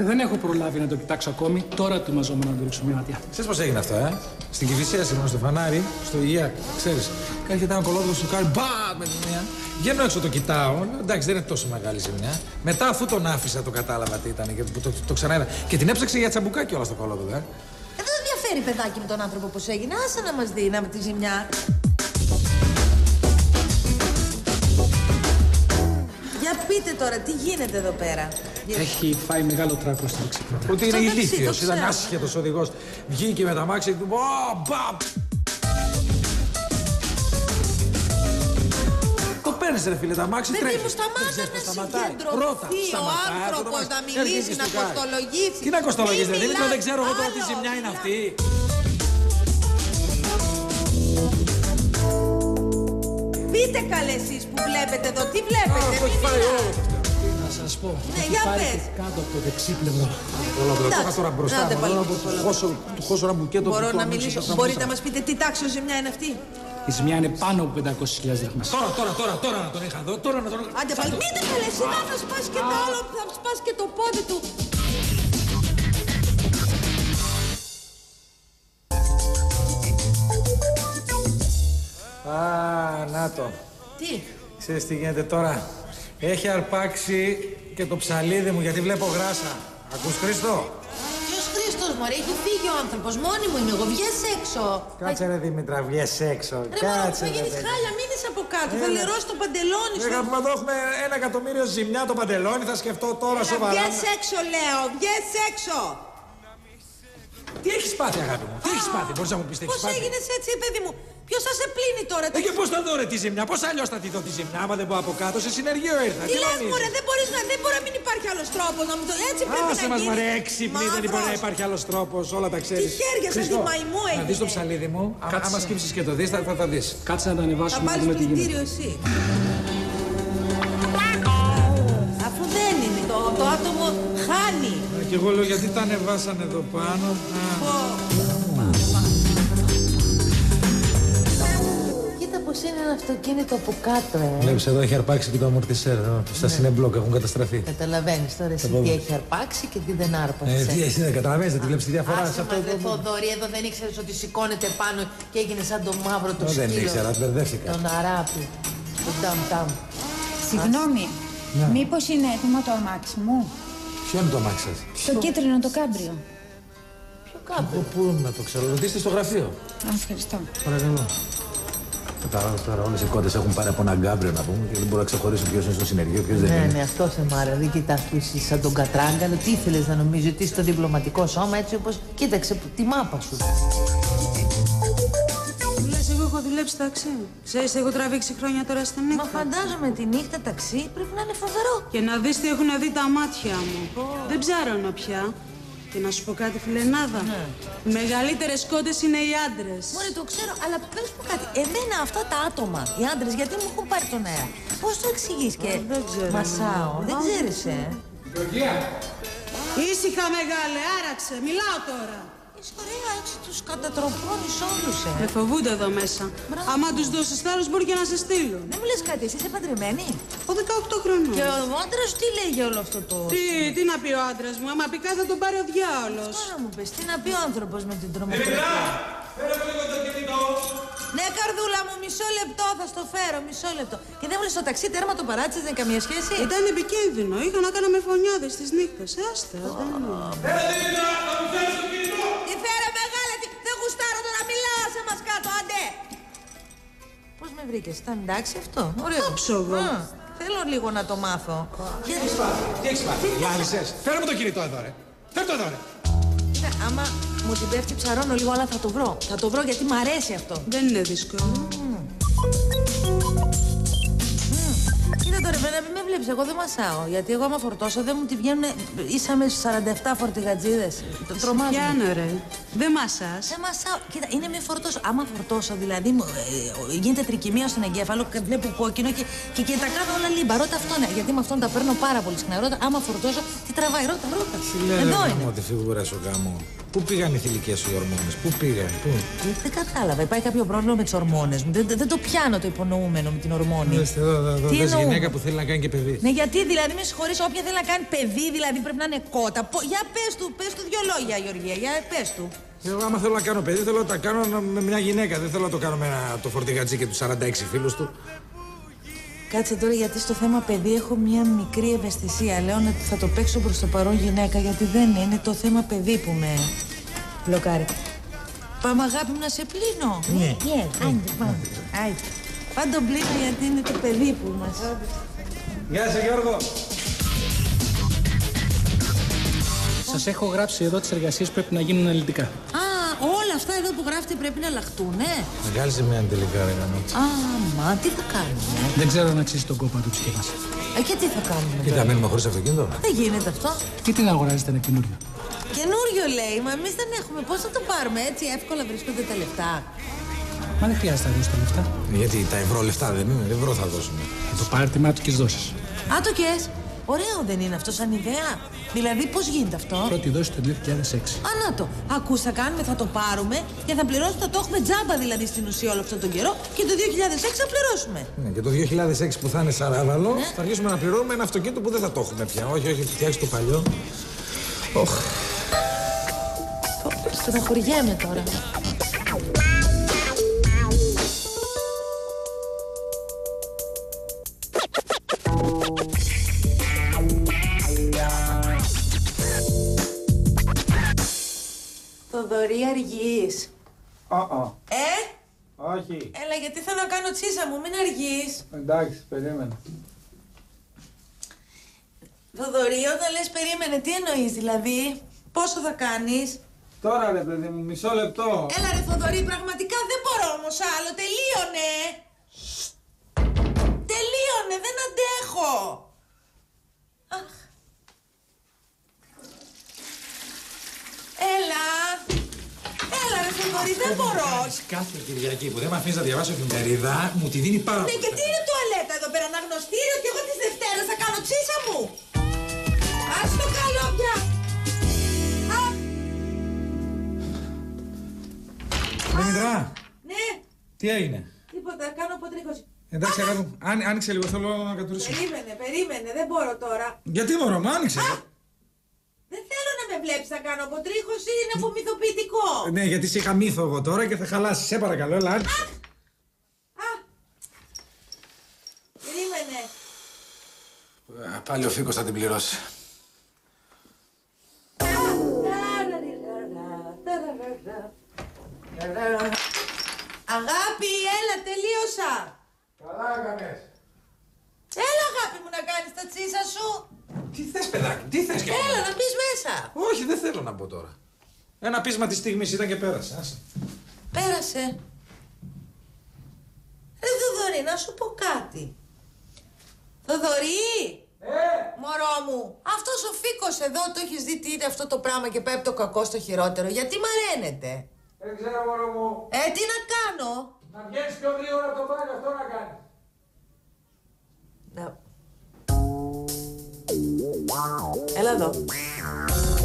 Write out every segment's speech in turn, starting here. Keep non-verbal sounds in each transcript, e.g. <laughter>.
Ε, δεν έχω προλάβει να το κοιτάξω ακόμη. Τώρα του μαζόμουν να του ρίξω μια ματιά. Ξέρεις πώς έγινε αυτό, ε; Στην Κυφυσία σήμερα στο φανάρι, στο υγεία, ξέρεις. Έρχεται ένα κολόδο σου κάνει μπα με τη μία. Βγαίνω έξω, το κοιτάω. Εντάξει, δεν είναι τόσο μεγάλη ζημιά. Μετά, αφού τον άφησα, το κατάλαβα τι ήταν και το, το, το ξαναείδα. Και την έψαξε για τσαμπουκάκι όλα στο κολόδο, ε. Ε, δεν ενδιαφέρει παιδάκι με τον άνθρωπο πώς έγινε. Άσε να μας δει να με τη ζημιά. Για πείτε τώρα, τι γίνεται εδώ πέρα; Έχει φάει μεγάλο τράκο στην ξύπνητα. Ότι είναι Στο ταξί, ηλίθιος, το ήταν ξέρω. άσχετος οδηγός. Βγήκε με τα μάξι του. Μπα, μπα. Το παίρνεις, ρε φίλε, τα μάξι Παιδί τρέχεις. μου, σταμάτα Δεν ξέρεις να πώς σταματάει. συγκεντρωθεί Πρώτα, ο σταματάει, άνθρωπος, πρώτα, να μάξι. μιλήσεις, Έρχεται να στο κάρι. κοστολογήσεις. Τι να κοστολογήσεις, Μη δεν μιλάς, δεν ξέρω εγώ τώρα τι άλλο, ζημιά είναι μιλά. αυτή. Πείτε καλέ εσείς που βλέπετε εδώ, τι βλέπετε, Α, το μη έχει φάει μιλάς. όλο. Να σας πω. Ναι, έχει για πάρει πες. και κάτω από το δεξίπλευρο. Όλα τώρα, το Εντάξει, είχα τώρα μπροστά άντε μου. πάλι Τώρα πίσω, του όλα. χώσω, του χώσω ένα μπουκέτο Μπορώ που το να ανοίξω μιλήσω, στα μπορείτε να μπροστά. μας πείτε τι τάξη ζημιά είναι αυτή; Η ζημιά είναι πάνω από 500.000 δραχμές. Τώρα, τώρα, τώρα, τώρα να τον είχα εδώ, τώρα να τον είχα. Άντε πάλι, μην καλέ, σιγά θα σπάσει και το άλλο, θα σπάσει και το πόδι του. Α, να το. Τι, Ξέρεις τι γίνεται τώρα. Έχει αρπάξει και το ψαλίδι μου γιατί βλέπω γράσα. Ακούς Χρήστο; ποιος Χρήστος μωρέ, έχει φύγει ο άνθρωπος, μόνη μου είμαι εγώ, βγες έξω. Κάτσε ρε Δήμητρα, βγες έξω. Ρε μωρό, Κάτσε θα ρε γίνεις παιδί. χάλια, μην είσαι από κάτω, θα Έλα. λερώσει το παντελόνι Ρε σου. αγαπητοί, εδώ έχουμε ένα εκατομμύριο ζημιά το παντελόνι, θα σκεφτώ τώρα Έλα, σοβαρά. βγες έξω λέω, βγες έξω. Τι έχεις πάθει αγάπη μου, τι έχεις πάθει, μπορείς να μου πεις τι έχεις Πώς πάθει. έγινες έτσι, παιδί μου, ποιος θα σε πλύνει τώρα, Ε, και πώς θα δω ρε τη ζημιά, πώς αλλιώς θα τη δω τη ζημιά, άμα δεν πάω από κάτω, σε συνεργείο ήρθα. Τι λες νομίζεις; μωρέ, δεν μπορείς να, δεν μπορεί να μην υπάρχει άλλος τρόπος να μου το έτσι πρέπει Άσε να μας γίνεις. μωρέ έξυπνη, δεν μπορεί να Μαύρος. υπάρχει άλλος τρόπος, όλα τα ξέρεις. χέρια σαν Χριστό, τη μαϊμού Να δεις το έγινε. ψαλίδι μου, Α- Κάτσε. άμα σκύψεις και το δεις θα, θα τα δεις. Κάτσε να τα Θα ανεβάσουμε να πάρεις δούμε τι γίνεται. πλυντήριο εσύ. Αφού δεν είναι, το, το άτομο χάνει. Ε, Και εγώ λέω γιατί τα ανεβάσανε εδώ πάνω; Α. Κοίτα πως είναι ένα αυτοκίνητο από κάτω, ε. Βλέπεις εδώ έχει αρπάξει και το αμορτισέρ, εδώ. στα συνεμπλοκ έχουν καταστραφεί. Καταλαβαίνεις τώρα εσύ πω. τι έχει αρπάξει και τι δεν άρπαξε. Ε, τι εσύ δεν καταλαβαίνεις, δεν τη βλέπεις τη διαφορά Άσε σε αυτό μας ρε εδώ. Θοδωρή, εδώ δεν ήξερες ότι σηκώνεται πάνω και έγινε σαν το μαύρο το Ω, σκύλο. δεν ήξερα, μπερδεύτηκα. Τον αράπη. Τον ταμ ταμ. Συγγνώμη, Ναι. μήπως είναι έτοιμο το αμάξι μου; Ποιο είναι το αμάξι σας; Το κίτρινο το κάμπριο. Ποιο κάτω. Από πού να το ξέρω, ρωτήστε στο γραφείο. Α, ευχαριστώ. Παρακαλώ. Κατάλαβα τώρα, όλες οι κότες έχουν πάρει από έναν γκάμπριο να πούμε και δεν μπορώ να ξεχωρίσω ποιος είναι στο συνεργείο, ποιος δεν Ναι, είναι. ναι, αυτό σε μάρα. Δεν κοιτάς που είσαι σαν τον Κατράγκαλο. Τι ήθελες να νομίζεις ότι είσαι στο διπλωματικό σώμα, έτσι όπως κοίταξε που- τη μάπα σου. Λες, εγώ έχω δουλέψει ταξί. Ξέρεις, έχω τραβήξει χρόνια τώρα στην Μα νύχτα. φαντάζομαι τη νύχτα ταξί πρέπει να είναι φοβερό. Και να δεις τι έχουν δει τα μάτια μου. Δεν ψάρωνω πια. Και να σου πω κάτι, φιλενάδα. Ναι. Οι μεγαλύτερες κότες είναι οι άντρες. Μωρέ, το ξέρω, αλλά πες μου κάτι. Εμένα αυτά τα άτομα, οι άντρες, γιατί μου έχουν πάρει τον αέρα. Πώς το εξηγείς και δεν ξέρω. μασάω. Δεν ξέρεις, ε. Ήσυχα μεγάλε, άραξε, μιλάω τώρα. Είσαι ωραία, έτσι τους κατατροπώνεις όλους, ε. Με φοβούνται εδώ μέσα. Μπράβο. Άμα τους δώσεις θάρρος μπορεί και να σε στείλουν. Δεν μου λες κάτι, εσύ είσαι παντρεμένη; Ο 18 χρονών. Και ο άντρας σου τι λέει για όλο αυτό το... Τι, τι να πει ο άντρας μου, άμα πει κάτι θα τον πάρει ο διάολος. Τώρα μου πες, τι να πει ο άνθρωπος με την τρομοκρατία; Ναι, καρδούλα μου, μισό λεπτό θα στο φέρω, μισό λεπτό. Και δεν μου λες το ταξί τέρμα το παράτησες, δεν είναι καμία σχέση; Ήταν επικίνδυνο, είχα να κάνω με φωνιάδες τις νύχτες. Ε, Άστα, δεν είναι. Τι με βρήκες, ήταν εντάξει αυτό, ωραίο. Άψογο. Α, Θέλω λίγο να το μάθω. Χαίρεσαι. Τι έχεις πάθει, λάλησε. Φέρε μου το κινητό εδώ, ρε. Φέρε το εδώ, ρε. Κοίτα, άμα μου την πέφτει ψαρώνω λίγο, αλλά θα το βρω. Θα το βρω γιατί μ' αρέσει αυτό. Δεν είναι δύσκολο. Κοίτα τώρα, εμένα μην με βλέπει, εγώ δεν μασάω. Γιατί εγώ άμα φορτώσω δεν μου τη βγαίνουν ίσα με στους 47 φορτηγατζίδες. Το τρομάζω. Πιάνω ρε. Δεν μασάς. Δεν μασάω. Κοίτα, είναι μη φορτώσω. Άμα φορτώσω, δηλαδή μου, ε, γίνεται τρικυμία στον εγκέφαλο και βλέπω κόκκινο και, και, και τα κάνω όλα λίμπα. Ρώτα αυτόν, ναι, γιατί με αυτόν τα παίρνω πάρα πολύ συχνά. Ρώτα, άμα φορτώσω, τι τραβάει, ρώτα, ρώτα. Τι λένε Εδώ γάμο είναι. τη φιγούρα σου γάμο. Πού πήγαν οι θηλυκές σου οι ορμόνες, πού πήγαν, πού; Δεν κατάλαβα. Υπάρχει κάποιο πρόβλημα με τις ορμόνες μου. Δεν, δεν, δεν το πιάνω το υπονοούμενο με την ορμόνη. Δες εδώ, εδώ, εδώ, Τι δες εννοούμε; γυναίκα που θέλει να κάνει και παιδί. Ναι, γιατί δηλαδή με συγχωρείς, όποια θέλει να κάνει παιδί, δηλαδή πρέπει να είναι κότα. Πο- Για πες του, πες του δύο λόγια, Γεωργία, για πες του. Εγώ, άμα θέλω να κάνω παιδί, θέλω να τα κάνω με μια γυναίκα. Δεν θέλω να το κάνω με ένα, το φορτηγατζί και τους 46 φίλους του. Κάτσε τώρα γιατί στο θέμα παιδί έχω μια μικρή ευαισθησία. Λέω ότι θα το παίξω προς το παρόν γυναίκα γιατί δεν είναι, είναι το θέμα παιδί που με μπλοκάρει. Πάμε αγάπη μου να σε πλύνω. Ναι. Yeah, άντε, πάμε. Άιτε. Πάντα τον πλύνω γιατί είναι το παιδί που μας... Γεια σας, Γιώργο. Σας έχω γράψει εδώ τις εργασίες που πρέπει να γίνουν αναλυτικά. Α, όλα αυτά εδώ που γράφετε πρέπει να αλλάχτούν, ε. Μεγάλη ζημιά είναι τελικά, ρε γαμώ. Α, μα τι θα κάνουμε; Δεν ξέρω αν αξίζει τον κόπο να το επισκευάσει. Ε, και τι θα κάνουμε Κοίτα, τώρα; μένουμε χωρίς αυτοκίνητο. Δεν γίνεται αυτό. Τι την αγοράζετε ένα καινούριο; Καινούριο λέει, μα εμείς δεν έχουμε. Πώς θα το πάρουμε έτσι, εύκολα βρίσκονται τα λεφτά. Μα δεν χρειάζεται να δώσει τα λεφτά. Γιατί τα ευρώ λεφτά δεν είναι, ευρώ θα δώσουμε. Θα το πάρει τη μάτι και δώσεις. Α, το κες. Ωραίο δεν είναι αυτό σαν ιδέα. Δηλαδή, πώς γίνεται αυτό; Πρώτη δόση το 2006. Α, να το. Ακούς, θα κάνουμε, θα το πάρουμε και θα πληρώσουμε, θα το έχουμε τζάμπα δηλαδή στην ουσία όλο αυτόν τον καιρό και το 2006 θα πληρώσουμε. Ναι, και το 2006 που θα είναι σαράβαλο, θα αρχίσουμε να πληρώνουμε ένα αυτοκίνητο που δεν θα το έχουμε πια. Όχι, όχι, φτιάξει το παλιό. Οχ. Στεναχωριέμαι τώρα. Θοδωρή αργείς. Ε, Όχι. έλα γιατί θέλω να κάνω τσίσα μου, μην αργείς. Εντάξει, περίμενα. Θοδωρή, όταν λες περίμενε, τι εννοείς δηλαδή, πόσο θα κάνεις; Τώρα ρε παιδί μου, μισό λεπτό. Έλα ρε Θοδωρή, πραγματικά δεν μπορώ όμως άλλο, τελείωνε. Τελείωνε, δεν αντέχω. Αχ. Έλα. Έλα ρε Θοδωρή, δεν μπορώ. Κάθε Κυριακή που δεν με αφήνεις να διαβάσω εφημερίδα, μου τη δίνει πάρα Ναι, πολύ. και τι είναι τουαλέτα εδώ πέρα, αναγνωστήριο και εγώ τις Δευτέρες θα κάνω τσίσα μου. Ας το καλό πια. Αχ, Δημητρά, ναι, τι έγινε; τίποτα, κάνω αποτρίχωση. Εντάξει, αγάπη μου, Άν- άνοιξε λίγο, θέλω να κατουρίσω. Περίμενε, περίμενε, δεν μπορώ τώρα. Γιατί μωρό μου, άνοιξε. Δεν θέλω να με βλέπεις να κάνω αποτρίχωση, είναι απομυθοποιητικό. Ναι, γιατί σε είχα μύθο εγώ τώρα και θα χαλάσεις. Σε παρακαλώ, έλα, άνοιξε. Α, περίμενε. Α, Πάλι ο Φίκος θα την πληρώσει. Τώρα. Ένα πείσμα της στιγμής ήταν και πέρασε. Άσε. Πέρασε. Ρε Θοδωρή, να σου πω κάτι. Θοδωρή! Μωρό μου, αυτός ο Φίκος εδώ το έχεις δει τι είναι αυτό το πράγμα και πάει από το κακό στο χειρότερο; Γιατί μαραίνεται; Δεν ξέρω, μωρό μου. Ε, τι να κάνω; Να βγαίνεις πιο γρήγορα από το μπάνιο, αυτό να κάνεις. Να... Έλα εδώ.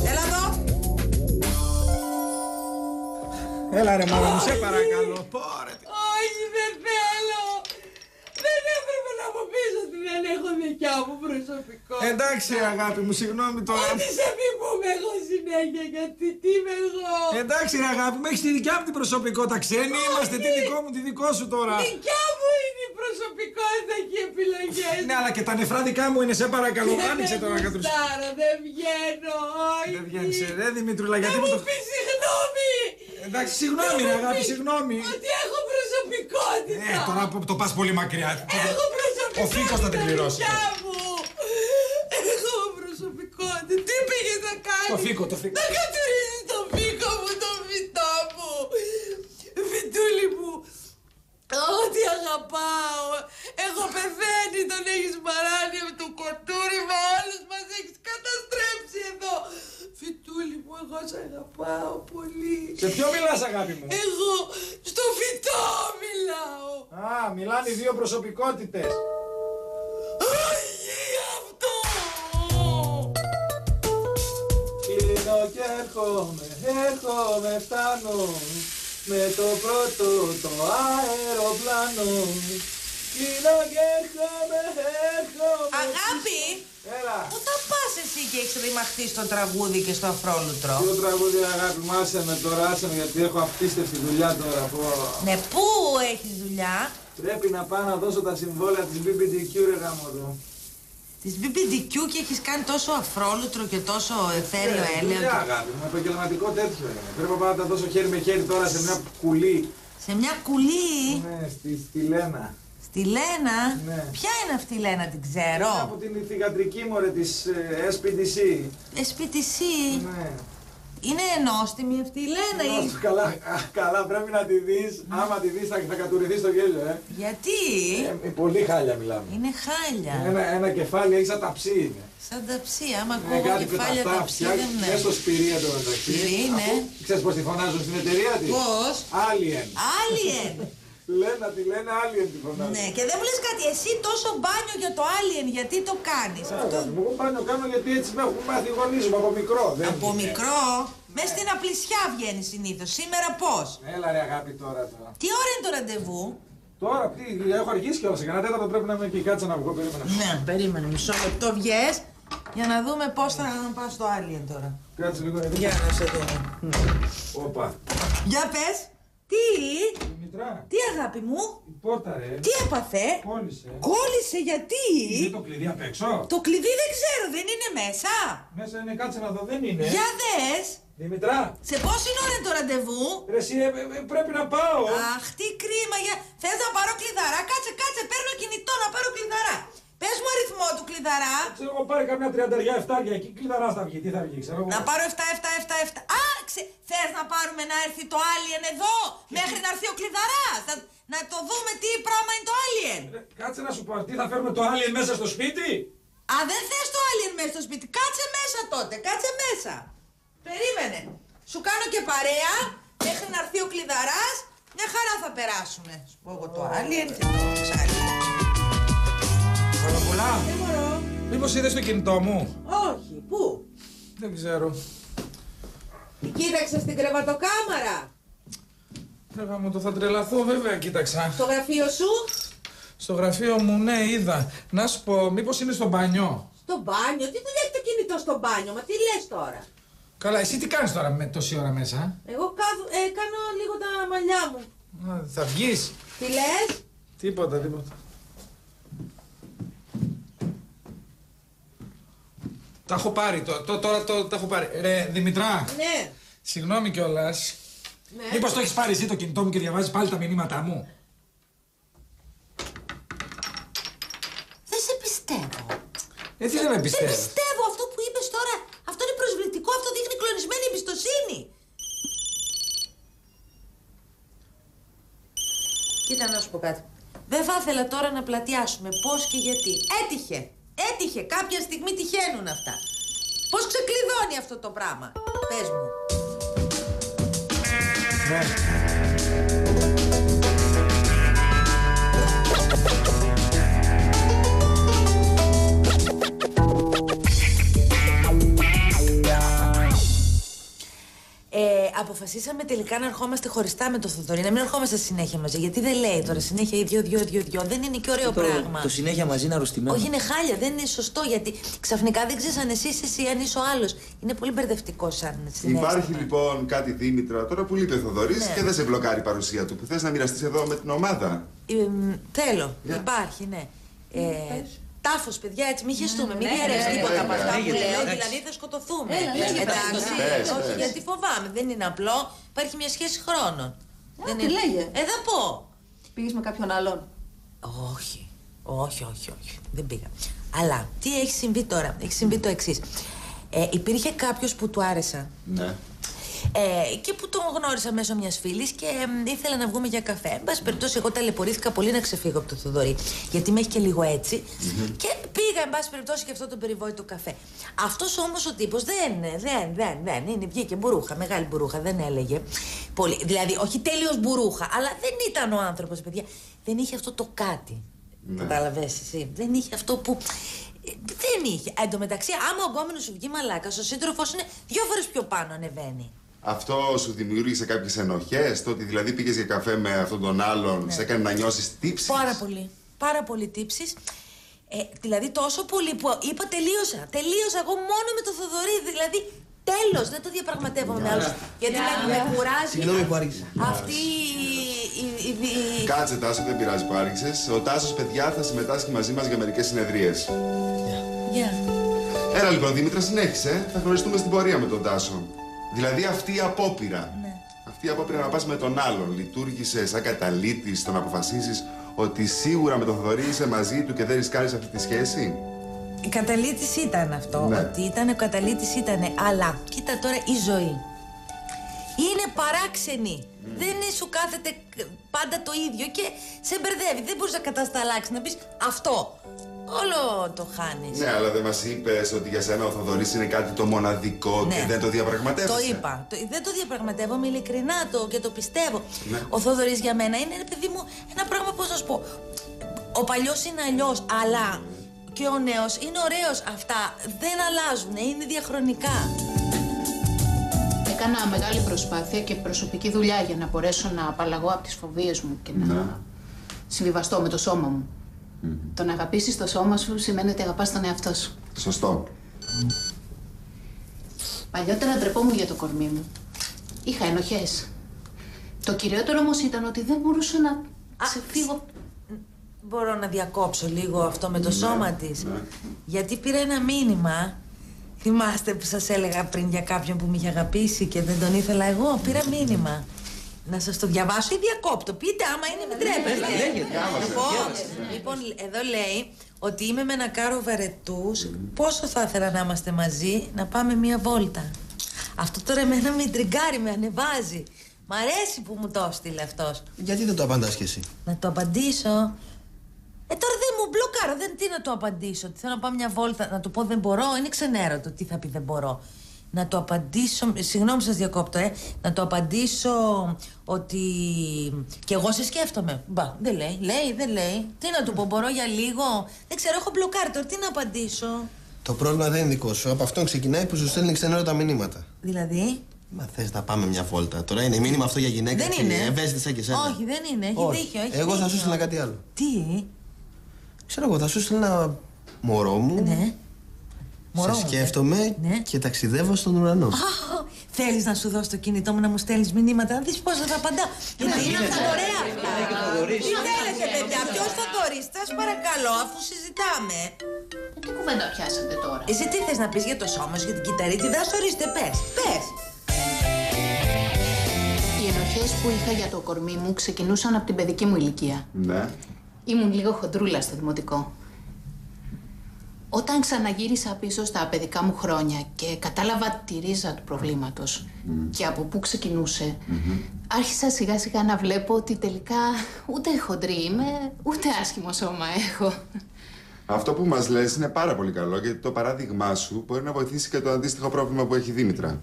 Έλα εδώ. Έλα ρε μάνα μου, σε παρακαλώ. Πόρε. τι- Όχι, δεν θέλω. Δεν έπρεπε να μου πεις ότι δεν έχω δικιά μου προσωπικό. Εντάξει ρε αγάπη μου, συγγνώμη τώρα. Ό,τι σε μη πούμε εγώ συνέχεια, γιατί τι είμαι εγώ. Εντάξει ρε αγάπη μου, έχεις τη δικιά μου την προσωπικότητα. Ξένοι είμαστε, τι δικό μου, τι δικό σου τώρα. Δικιά μου είναι η προσωπικότητα και οι επιλογές. Ναι, αλλά και τα νεφρά δικά μου είναι, σε παρακαλώ. Άνοιξε τώρα να Δεν κατουρίσει. γουστάρω, δεν βγαίνω, όχι. Δεν βγαίνεις, ε, ρε Δημητρούλα, γιατί Να μου μου το... πεις συγγνώμη. Εντάξει, συγγνώμη ρε αγάπη, συγγνώμη. Ότι έχω προσωπικότητα. Ε, τώρα που το πας πολύ μακριά. Έχω προσωπικότητα. Ο Φίκος θα την πληρώσει. δικιά μου. Έχω προσωπικότητα. Τι πήγες να κάνεις; Το Φίκο, το Φίκο. Να κατουρίσεις το φίκο μου, το φυτό μου. Φιτούλη μου. Ό,τι αγαπάω. Έχω πεθαίνει, τον έχεις μαράνει με το κοτούριμα. Όλους μας έχεις καταστρέψει εδώ. Φιτούλη μου, εγώ σε αγαπάω πολύ. Σε ποιο μιλάς αγάπη μου; Εγώ στο φυτό μιλάω. Α, μιλάνε οι δύο προσωπικότητες. Όχι αυτό. Κλείνω και έρχομαι, έρχομαι, φτάνω με το πρώτο το αεροπλάνο. Γίνω και έρχομαι, έρχομαι. Αγάπη, Έλα. πού θα πας εσύ και έχεις ρημαχτείς στο τραγούδι και στο αφρόλουτρο; Ποιο τραγούδι αγάπη μου, άσε με τώρα, άσε με γιατί έχω απίστευτη δουλειά τώρα. Πω. Ναι, πού έχεις δουλειά; Πρέπει να πάω να δώσω τα συμβόλαια της BBDQ ρε γάμο του. Της BBDQ και έχεις κάνει τόσο αφρόλουτρο και τόσο εθέριο Ε, έλαιο. Δουλειά και- αγάπη μου, επαγγελματικό τέτοιο είναι. Πρέπει να πάω να τα δώσω χέρι με χέρι τώρα σε μια κουλή. Σε μια κουλή; Ναι, στη, στη Λένα. Στη Λένα; Ναι. Ποια είναι αυτή η Λένα, την Είναι ξέρω. από την θηγατρική μωρέ της ε, SPDC. SPTC. Ναι. Είναι ενόστιμη αυτή η Λένα. ή- Όσο καλά, α, καλά πρέπει να τη δεις. Άμα τη δεις θα, θα κατουρηθείς στο γέλιο, ε. Γιατί; ε. Πολύ χάλια μιλάμε. Είναι χάλια. Ένα, ένα κεφάλι έχεις σαν ταψί είναι. Σαν ταψί. Άμα Ναι, ακούω κάτι κεφάλια πεταχτά τα ψή φτιάχνει δεν και στο είναι. σπυρί εντωμεταξύ. Σπυρί, ναι. Αφού- Ξέρεις πώς τη φωνάζουν στην εταιρεία της; Πώς; Alien. Alien. Λένε να τη λένε Alien τη φωνάζουν. ναι, και δεν μου λες κάτι. Εσύ τόσο μπάνιο για το Alien, γιατί το κάνεις. Ε, Αυτό; αγάπη μου, Εγώ πάνω κάνω γιατί έτσι με έχουν μάθει οι γονείς μου από μικρό. Δεν από είναι. μικρό. Μέσα στην απλησιά βγαίνεις συνήθως. Σήμερα πώς; Έλα ρε αγάπη τώρα τώρα. Τι ώρα είναι το ραντεβού; Τώρα, τι, έχω αργήσει κιόλας, σε κανένα τέταρτο πρέπει να είμαι εκεί, κάτσε να βγω, περίμενα. Ναι, περίμενε μισό λεπτό βγες για να δούμε πώς θα πας στο Alien τώρα. Κάτσε λίγο εδώ. Για να σε δούμε. Όπα. Για πες. Τι; Δημητρά, Τι αγάπη μου; η πόρτα ρε. Τι έπαθε; Κόλλησε. Κόλλησε γιατί; Είναι το κλειδί απ' έξω. Το κλειδί δεν ξέρω, δεν είναι μέσα. Μέσα είναι, κάτσε να δω, δεν είναι. Για δες. Δημητρά, Σε πόση ώρα είναι το ραντεβού; ρε εσύ, ε, ε, ε, πρέπει να πάω. Αχ, τι κρίμα. Για... Θες να πάρω κλειδαρά. Κάτσε, κάτσε. Παίρνω κινητό να πάρω κλειδαρά. Πες μου αριθμό του κλειδαρά. Ξέρω εγώ πάρει καμιά τριανταριά εφτάρια εκεί, κλειδαράς θα βγει, τι θα βγει, ξέρω εγώ. Να πάρω 7, 7, 7, 7. Α, ξε... θες να πάρουμε να έρθει το Alien εδώ, μέχρι να έρθει ο κλειδαράς. Να, να το δούμε τι πράγμα είναι το Alien. Ε, Κάτσε να σου πω, τι θα φέρουμε το Alien μέσα στο σπίτι; Α, δεν θες το Alien μέσα στο σπίτι. Κάτσε μέσα τότε, κάτσε μέσα. Περίμενε. Σου κάνω και παρέα, μέχρι να έρθει ο κλειδαράς. Μια χαρά θα περάσουμε. Σου πω εγώ το Alien και το Alien. Πολλά πολλά. Δεν μπορώ. Μήπως είδες το κινητό μου; Όχι, πού; Δεν ξέρω. Κοίταξε στην κρεβατοκάμαρα. Βέβαια μου το θα τρελαθώ βέβαια, κοίταξα. Στο γραφείο σου. Στο γραφείο μου, ναι, είδα. Να σου πω, μήπως είναι στο μπάνιο; Στο μπάνιο. Τι δουλειά έχει το κινητό στο μπάνιο, μα τι λες τώρα; Καλά, εσύ τι κάνεις τώρα με τόση ώρα μέσα. Εγώ κάθω, ε, κάνω λίγο τα μαλλιά μου. Α, θα βγεις. Τι λες; Τίποτα, τίποτα. Τα έχω πάρει, το, το, τώρα το, τα έχω πάρει. Ρε, Δημητρά, Ναι. συγγνώμη κιόλας. Ναι. Μήπως το έχεις πάρει εσύ το κινητό μου και διαβάζεις πάλι τα μηνύματά μου; Δεν σε πιστεύω. Ε, τι δεν με Δεν πιστεύεις. πιστεύω αυτό που είπες τώρα. Αυτό είναι προσβλητικό, αυτό δείχνει κλονισμένη εμπιστοσύνη. Κοίτα να σου πω κάτι. Δεν θα ήθελα τώρα να πλατιάσουμε πώς και γιατί. Έτυχε. Έτυχε. Κάποια στιγμή τυχαίνουν αυτά. Πώς ξεκλειδώνει αυτό το πράγμα. Πες μου. Ναι. Αποφασίσαμε τελικά να ερχόμαστε χωριστά με το Θοδωρή, να μην ερχόμαστε συνέχεια μαζί. Γιατί δεν λέει τώρα συνέχεια οι δυο, δυο, δυο, δυο. Δεν είναι και ωραίο το, πράγμα. το συνέχεια μαζί είναι αρρωστημένο. Όχι, είναι χάλια, δεν είναι σωστό γιατί ξαφνικά δεν ξέρεις αν εσύ είσαι εσύ, αν είσαι ο άλλος. Είναι πολύ μπερδευτικό σαν συνέστημα. Υπάρχει λοιπόν κάτι Δήμητρα τώρα που λείπει ο Θοδωρής Ναι. και δεν σε μπλοκάρει η παρουσία του. Που θες να μοιραστείς εδώ με την ομάδα. Ε, μ, θέλω, Για. υπάρχει, ναι. Ε, Τάφος, παιδιά, έτσι, μην χεστούμε, μην ναι, διαρρεύσει ναι, τίποτα ναι, από ναι, αυτά ναι, που γιατί, λέω, εντάξει. δηλαδή θα σκοτωθούμε. Έλα, λέγε Εντάξει, πράγματα. Πες, όχι, πες. γιατί φοβάμαι, δεν είναι απλό, υπάρχει μια σχέση χρόνων. Δεν τι είναι- λέγε. Ε, θα πω. Πήγες με κάποιον άλλον; Όχι, όχι, όχι, όχι, δεν πήγα. Αλλά τι έχει συμβεί τώρα, έχει συμβεί το εξής. Ε, υπήρχε κάποιος που του άρεσα Ναι. Ε, και που τον γνώρισα μέσω μιας φίλης και ε, ήθελα να βγούμε για καφέ. Εν πάση περιπτώσει, εγώ ταλαιπωρήθηκα πολύ να ξεφύγω από το Θοδωρή, γιατί με έχει και λίγο έτσι. Και πήγα, εν πάση περιπτώσει, και αυτό το περιβόητο καφέ. Αυτός όμως ο τύπος δεν, δεν, δεν, δεν είναι. Βγήκε μπουρούχα, μεγάλη μπουρούχα, δεν έλεγε. Πολύ, δηλαδή, όχι τέλειος μπουρούχα, αλλά δεν ήταν ο άνθρωπος, παιδιά. Δεν είχε αυτό το κάτι. Ναι. Κατάλαβε εσύ. Δεν είχε αυτό που. Ε, Δεν είχε. Εν τω μεταξύ, άμα ο γκόμενος σου βγει μαλάκα, ο σύντροφο είναι δύο φορές πιο πάνω ανεβαίνει. Αυτό σου δημιούργησε κάποιες ενοχές, το ότι δηλαδή πήγες για καφέ με αυτόν τον άλλον, σε έκανε να νιώσεις τύψεις; Ναι. Πάρα πολύ. Πάρα πολύ τύψεις. Ε, δηλαδή τόσο πολύ που είπα τελείωσα. Τελείωσα εγώ μόνο με το Θοδωρή. Δηλαδή τέλος. Δεν το διαπραγματεύομαι με άλλους. Γιατί με, με κουράζει. Συγγνώμη που άργησα. Αυτή η. η, η- η- Κάτσε, Τάσο, δεν πειράζει που άρχισες. Ο Τάσος, παιδιά, θα συμμετάσχει μαζί μας για μερικές συνεδρίες. Γεια. Έλα λοιπόν, Δήμητρα, συνέχισε. Θα γνωριστούμε στην πορεία με τον Τάσο. Δηλαδή αυτή η απόπειρα. Ναι. Αυτή η απόπειρα να πας με τον άλλον λειτουργήσες σαν καταλήτης στο να αποφασίσεις ότι σίγουρα με τον Θοδωρή είσαι μαζί του και δεν ρισκάρεις αυτή τη σχέση; Η καταλήτης ήταν αυτό. Ναι. Ότι ήταν ο καταλήτης ήταν. Αλλά κοίτα τώρα η ζωή. Είναι παράξενη. Δεν είναι σου κάθεται κ- πάντα το ίδιο και σε μπερδεύει. Δεν μπορείς να κατασταλάξεις να πεις αυτό. Όλο το χάνεις. Ναι, αλλά δεν μας είπες ότι για σένα ο Θοδωρής είναι κάτι το μοναδικό και Ναι. δεν το διαπραγματεύεσαι; Το είπα. Το- δεν το διαπραγματεύομαι ειλικρινά το, και το πιστεύω. Ναι. Ο Θόδωρης για μένα είναι, ρε παιδί μου, ένα πράγμα, πώς να σου πω. Ο παλιός είναι αλλιώς, αλλά και ο νέος είναι ωραίος. Αυτά δεν αλλάζουν, είναι διαχρονικά. Έκανα μεγάλη προσπάθεια και προσωπική δουλειά για να μπορέσω να απαλλαγώ από τις φοβίες μου και να συμβιβαστώ με το σώμα μου. Το να αγαπήσεις το σώμα σου σημαίνει ότι αγαπάς τον εαυτό σου. Σωστό. Παλιότερα ντρεπόμουν για το κορμί μου. Είχα ενοχές. Το κυριότερο όμως ήταν ότι δεν μπορούσα να ξεφύγω. Μπορώ να διακόψω λίγο αυτό με το σώμα της. Γιατί πήρα ένα μήνυμα. Θυμάστε που σας έλεγα πριν για κάποιον που με είχε αγαπήσει και δεν τον ήθελα εγώ. Πήρα μήνυμα. Να σας το διαβάσω ή διακόπτω. Πείτε άμα είναι με τρέπεστε. λέγεται. Λοιπόν, λοιπόν, εδώ λέει ότι είμαι με ένα κάρο βαρετούς. Πόσο θα ήθελα να είμαστε μαζί, να πάμε μία βόλτα. Αυτό τώρα εμένα με τριγκάρει, με ανεβάζει. Μ' αρέσει που μου το έστειλε αυτός. Γιατί δεν το απαντάς κι εσύ; Να το απαντήσω. Ε, τώρα δεν μου μπλοκάρω. Δεν τι να το απαντήσω. Τι θέλω να πάω μια βόλτα, να του πω δεν μπορώ. Είναι ξενέρωτο. Τι θα πει δεν μπορώ. Να το απαντήσω. Συγγνώμη, σας διακόπτω, ε. Να το απαντήσω ότι. Κι εγώ σε σκέφτομαι. Μπα, δεν λέει. Λέει, δεν λέει. Τι να του πω, μπορώ για λίγο. Δεν ξέρω, έχω μπλοκάρει τώρα. Τι να απαντήσω. Το πρόβλημα δεν είναι δικό σου. Από αυτόν ξεκινάει που σου στέλνει ξενέρωτα μηνύματα. Δηλαδή; Μα θες να πάμε μια βόλτα. Τώρα είναι μήνυμα αυτό για γυναίκα Δεν και είναι. ευαίσθητη σαν και εσένα. Όχι, δεν είναι. Έχει Όχι. δίκιο. Έχει Εγώ θα σου δίκιο. στείλα κάτι άλλο. Τι; Ξέρω εγώ, θα σου στείλω ένα μωρό μου. Ναι. Μωρό σε μου, σκέφτομαι ναι. και ταξιδεύω στον ουρανό. Θέλεις να σου δώσω το κινητό μου να μου στέλνεις μηνύματα, να δεις πώς θα τα απαντάω. Γιατί είναι αυτά ωραία αυτά. Τι θέλετε, παιδιά, ποιος θα δωρήσει, σας παρακαλώ, αφού συζητάμε. Ε, Τι κουβέντα πιάσατε τώρα; Εσύ τι θες να πεις για το σώμα σου, για την κυταρίτιδα, σου ορίστε, πες, πες. Οι ενοχές που είχα για το κορμί μου ξεκινούσαν από την παιδική μου ηλικία. Ναι. Ήμουν λίγο χοντρούλα στο δημοτικό. Όταν ξαναγύρισα πίσω στα παιδικά μου χρόνια και κατάλαβα τη ρίζα του προβλήματος και από πού ξεκινούσε, άρχισα σιγά σιγά να βλέπω ότι τελικά ούτε χοντρή είμαι, ούτε άσχημο σώμα έχω. Αυτό που μας λες είναι πάρα πολύ καλό γιατί το παράδειγμά σου μπορεί να βοηθήσει και το αντίστοιχο πρόβλημα που έχει η Δήμητρα.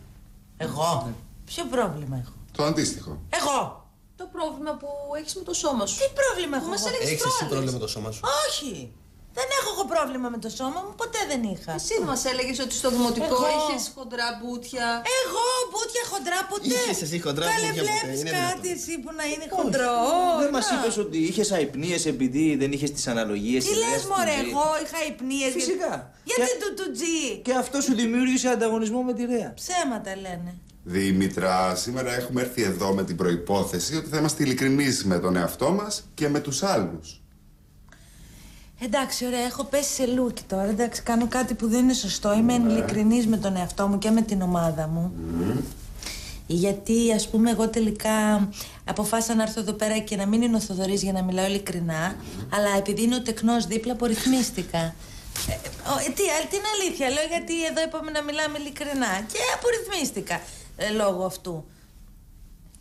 Εγώ; Ποιο πρόβλημα έχω; Το αντίστοιχο. Εγώ; Το πρόβλημα που έχεις με το σώμα σου. Τι πρόβλημα έχω. Μας εγώ; έλεγες Έχεις εσύ προάλλες. πρόβλημα με το σώμα σου; Όχι. Δεν έχω εγώ πρόβλημα με το σώμα μου, ποτέ δεν είχα. Εσύ μας έλεγες ότι στο δημοτικό Εγώ. είχες χοντρά μπούτια. Εγώ μπουτια χοντρά ποτέ. Είχες εσύ χοντρά Καλέ, μπουτια ποτέ, βλέπεις είναι κάτι δυνατόν. εσύ που να είναι χοντρό; Δεν μας να. είπες ότι είχες αϊπνίες επειδή δεν είχες τις αναλογίες. Τι λες μωρέ, εγώ είχα υπνίες. Φυσικά. Γιατί Και- του του τζι. Και αυτό σου δημιούργησε ανταγωνισμό με τη Ρέα. Ψέματα λένε. Δήμητρα, σήμερα έχουμε έρθει εδώ με την προϋπόθεση ότι θα είμαστε ειλικρινείς με τον εαυτό μας και με τους άλλους. Εντάξει, ωραία, έχω πέσει σε λούκι τώρα. Εντάξει, κάνω κάτι που δεν είναι σωστό. Είμαι ειλικρινής με τον εαυτό μου και με την ομάδα μου. Γιατί, ας πούμε, εγώ τελικά αποφάσισα να έρθω εδώ πέρα και να μην είναι ο Θοδωρής για να μιλάω ειλικρινά, αλλά επειδή είναι ο τεκνός δίπλα, απορριθμίστηκα. Ε, ο, ε, τι, α, την αλήθεια λέω, γιατί εδώ είπαμε να μιλάμε ειλικρινά και απορριθμίστηκα ε, λόγω αυτού.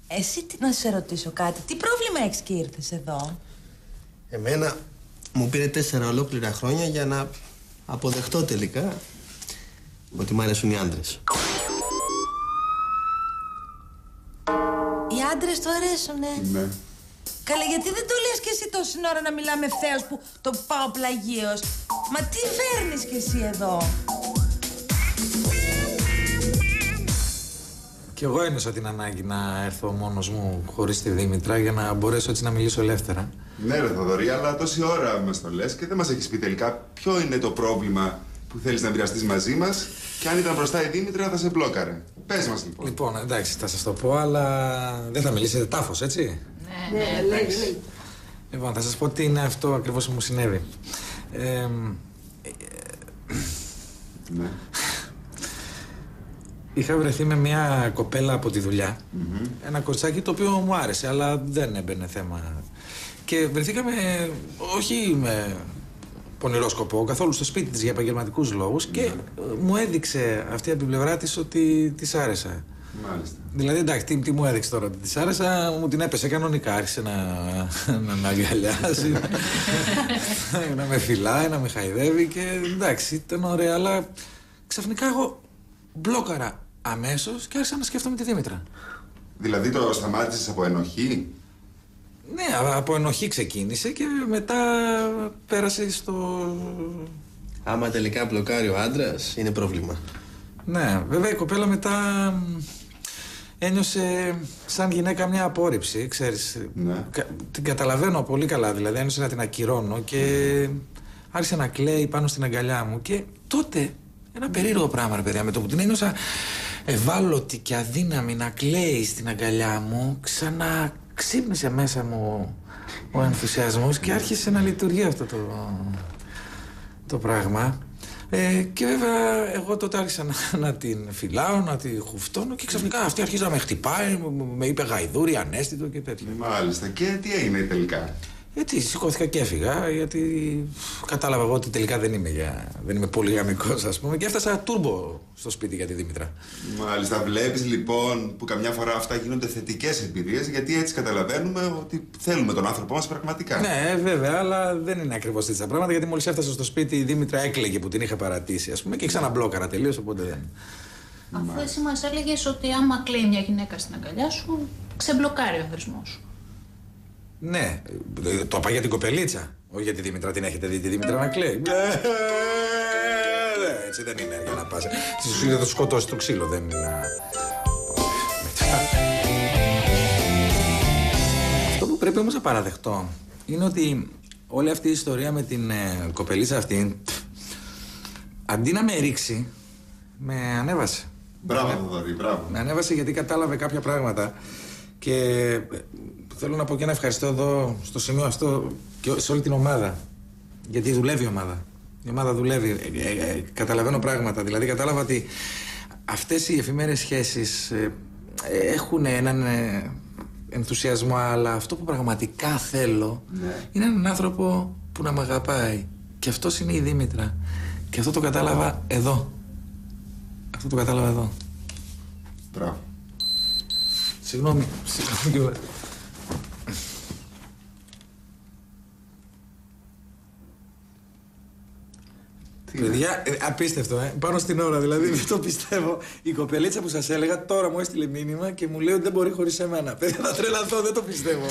Εσύ τι να σε ρωτήσω κάτι, τι πρόβλημα έχεις και ήρθες εδώ; Εμένα μου πήρε τέσσερα ολόκληρα χρόνια για να αποδεχτώ τελικά ότι μ' αρέσουν οι άντρες. Οι άντρες του αρέσουνε. Ναι. Καλά, γιατί δεν το λες και εσύ τόση ώρα να μιλάμε ευθέως που το πάω πλαγίως; Μα τι φέρνεις κι εσύ εδώ; Κι εγώ ένιωσα την ανάγκη να έρθω μόνος μου χωρίς τη Δήμητρα για να μπορέσω έτσι να μιλήσω ελεύθερα. Ναι, ρε Θοδωρή, αλλά τόση ώρα μας το λες και δεν μας έχεις πει τελικά ποιο είναι το πρόβλημα που θέλεις να μοιραστείς μαζί μας και αν ήταν μπροστά η Δήμητρα θα σε μπλόκαρε. Πες μας λοιπόν. Λοιπόν, εντάξει, θα σας το πω, αλλά δεν θα μιλήσετε τάφος, έτσι; Ναι, λέει, Λοιπόν, θα σας πω τι είναι αυτό ακριβώς που μου συνέβη. Ε, Ναι. είχα βρεθεί με μια κοπέλα από τη δουλειά. Ένα κορτσάκι το οποίο μου άρεσε, αλλά δεν έμπαινε θέμα. Και βρεθήκαμε όχι με πονηρό σκοπό, καθόλου στο σπίτι της για επαγγελματικούς λόγους και ε, μου έδειξε αυτή από την πλευρά της ότι της άρεσα. Μάλιστα. Δηλαδή, εντάξει, τι, τι μου έδειξε τώρα ότι της άρεσα, μου την έπεσε κανονικά. Άρχισε να, <laughs> να με αγκαλιάζει, <laughs> να με φυλάει, να με χαϊδεύει και εντάξει, ήταν ωραία, αλλά ξαφνικά εγώ μπλόκαρα αμέσως και άρχισα να σκέφτομαι τη Δήμητρα. Δηλαδή το σταμάτησες από ενοχή; Ναι, α- από ενοχή ξεκίνησε και μετά πέρασε στο... Άμα τελικά μπλοκάρει ο άντρας, είναι πρόβλημα. Ναι, βέβαια η κοπέλα μετά μ, ένιωσε σαν γυναίκα μια απόρριψη, ξέρεις. Ναι. Κα- Την καταλαβαίνω πολύ καλά, δηλαδή ένιωσε να την ακυρώνω και άρχισε να κλαίει πάνω στην αγκαλιά μου και τότε ένα περίεργο πράγμα ρε παιδιά, με το που την ένιωσα ευάλωτη και αδύναμη να κλαίει στην αγκαλιά μου, ξανά ξύπνησε μέσα μου ο ενθουσιασμός και άρχισε να λειτουργεί αυτό το, το πράγμα. Ε, και βέβαια εγώ τότε άρχισα να, <laughs> να την φυλάω, να τη χουφτώνω και ξαφνικά αυτή αρχίζει να με χτυπάει, μου- με είπε γαϊδούρι, ανέστητο και τέτοια. Μάλιστα. Και τι έγινε τελικά; Γιατί σηκώθηκα και έφυγα, γιατί κατάλαβα εγώ ότι τελικά δεν είμαι, για, δεν είμαι πολυγαμικός ας πούμε και έφτασα τούρμπο στο σπίτι για τη Δήμητρα. Μάλιστα. Βλέπεις λοιπόν που καμιά φορά αυτά γίνονται θετικές εμπειρίες γιατί έτσι καταλαβαίνουμε ότι θέλουμε τον άνθρωπό μας πραγματικά. Ναι, βέβαια, αλλά δεν είναι ακριβώς έτσι τα πράγματα γιατί μόλις έφτασα στο σπίτι η Δήμητρα έκλαιγε που την είχα παρατήσει ας πούμε και ξαναμπλόκαρα τελείως οπότε δεν... Αφού εσύ μας έλεγες ότι άμα κλαίει μια γυναίκα στην αγκαλιά σου, ξεμπλοκάρει ο θεσμός σου. Ναι, ε, το είπα για την κοπελίτσα. Όχι για τη Δήμητρα, την έχετε δει τη Δήμητρα να κλαίει. Ναι, ναι, έτσι δεν είναι για να πας. Στη ουσία θα το σκοτώσει το ξύλο, δεν είναι. Αυτό που πρέπει όμως να παραδεχτώ είναι ότι όλη αυτή η ιστορία με την ε, κοπελίτσα αυτή αντί να με ρίξει, με ανέβασε. Μπράβο, Θοδωρή, μπράβο. Με ανέβασε γιατί κατάλαβε κάποια πράγματα και ε, θέλω να πω και ένα ευχαριστώ εδώ στο σημείο αυτό και σε όλη την ομάδα. Γιατί δουλεύει η ομάδα. Η ομάδα δουλεύει. Ε, ε, ε, καταλαβαίνω πράγματα. Δηλαδή κατάλαβα ότι αυτές οι εφημέρες σχέσεις ε, ε, έχουν έναν ε, ενθουσιασμό αλλά αυτό που πραγματικά θέλω είναι έναν άνθρωπο που να με αγαπάει. Και αυτός είναι η Δήμητρα. Και αυτό το κατάλαβα εδώ. Αυτό το κατάλαβα εδώ. Μπράβο. Συγγνώμη, συγγνώμη κιόλας. Παιδιά, ε, απίστευτο, ε. Πάνω στην ώρα, δηλαδή δεν το πιστεύω. Η κοπελίτσα που σας έλεγα τώρα μου έστειλε μήνυμα και μου λέει ότι δεν μπορεί χωρίς εμένα. Παιδιά, θα τρελαθώ, δεν το πιστεύω.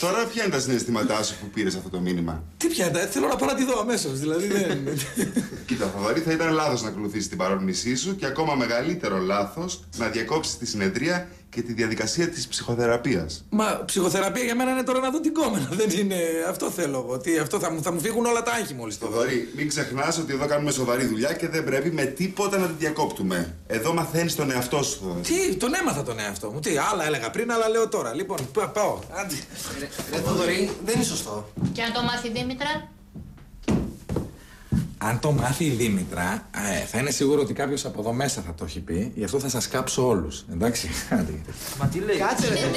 Τώρα ποια είναι τα συναισθήματά σου που πήρες αυτό το μήνυμα; Τι πια, ε, θέλω να πάω να τη δω αμέσως. Δηλαδή δεν. <laughs> Κοίτα, Θοδωρή, θα ήταν λάθος να ακολουθήσεις την παρόρμησή σου και ακόμα μεγαλύτερο λάθος να διακόψεις τη συνεδρία και τη διαδικασία της ψυχοθεραπείας. Μα ψυχοθεραπεία για μένα είναι τώρα να δω την κόμενα. <laughs> Δεν είναι. Αυτό θέλω εγώ. Τι, αυτό θα μου, θα μου φύγουν όλα τα άγχη μόλις το δω. Θοδωρή, μην ξεχνάς ότι εδώ κάνουμε σοβαρή δουλειά και δεν πρέπει με τίποτα να τη διακόπτουμε. Εδώ μαθαίνεις τον εαυτό σου, Θοδωρή. Τι, τον έμαθα τον εαυτό μου. Τι, άλλα έλεγα πριν, άλλα λέω τώρα. Λοιπόν, πά- πάω. Άντε. Ρε Θοδωρή, δεν είναι σωστό. Και αν το μάθει η Δήμητρα, Αν το μάθει η Δήμητρα, ε, θα είναι σίγουρο ότι κάποιος από εδώ μέσα θα το έχει πει. Γι' αυτό θα σας κάψω όλους. Εντάξει. Άντε. Μα τι λέει; Κάτσε ρε δεν